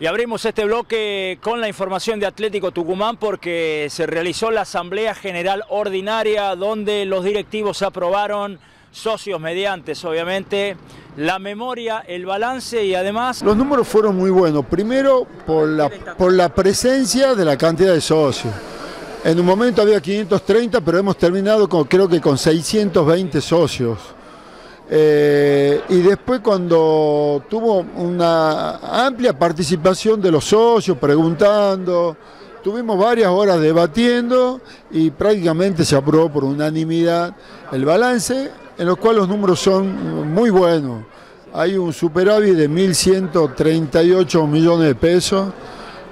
Y abrimos este bloque con la información de Atlético Tucumán porque se realizó la Asamblea General Ordinaria donde los directivos aprobaron, socios mediantes obviamente, la memoria, el balance y además... Los números fueron muy buenos, primero por la, por la presencia de la cantidad de socios. En un momento había 530, pero hemos terminado con, creo que con 620 socios. Eh, y después cuando tuvo una amplia participación de los socios, preguntando, tuvimos varias horas debatiendo y prácticamente se aprobó por unanimidad el balance, en lo cual los números son muy buenos. Hay un superávit de 1.138 millones de pesos,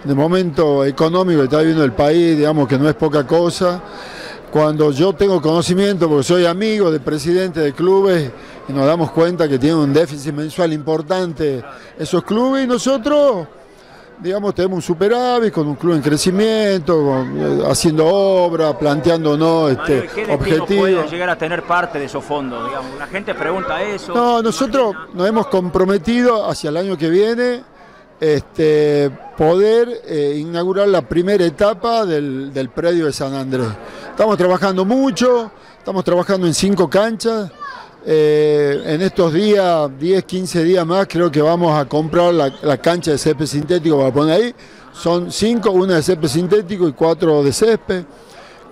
de momento económico que está viviendo el país, digamos que no es poca cosa. Cuando yo tengo conocimiento, porque soy amigo de presidentes de clubes, y nos damos cuenta que tienen un déficit mensual importante esos clubes y nosotros, digamos, tenemos un superávit con un club en crecimiento, eh, haciendo obra, planteándonos este, ¿Qué objetivos. llegar a tener parte de esos fondos? Digamos? La gente pregunta eso. No, nosotros nos hemos comprometido hacia el año que viene este, poder eh, inaugurar la primera etapa del, del predio de San Andrés. Estamos trabajando mucho, estamos trabajando en cinco canchas. Eh, en estos días, 10, 15 días más, creo que vamos a comprar la, la cancha de césped sintético para poner ahí. Son cinco, una de césped sintético y cuatro de césped,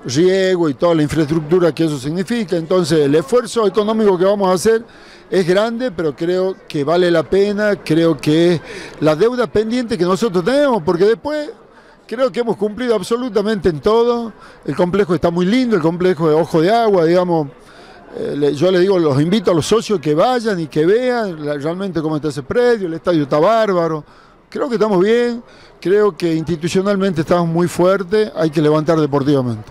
riego y toda la infraestructura que eso significa. Entonces, el esfuerzo económico que vamos a hacer es grande, pero creo que vale la pena, creo que es la deuda pendiente que nosotros tenemos, porque después creo que hemos cumplido absolutamente en todo. El complejo está muy lindo, el complejo de Ojo de Agua, digamos. Eh, yo les digo, los invito a los socios que vayan y que vean realmente cómo está ese predio, el estadio está bárbaro. Creo que estamos bien, creo que institucionalmente estamos muy fuertes, hay que levantar deportivamente.